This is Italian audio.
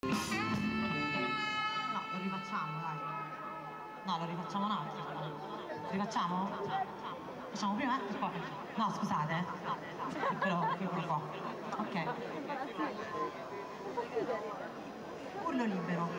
No, lo rifacciamo, dai. No, lo rifacciamo un altro. Rifacciamo? Facciamo prima e poi. No, scusate. Però, eccolo qua. Ok. Urlo libero.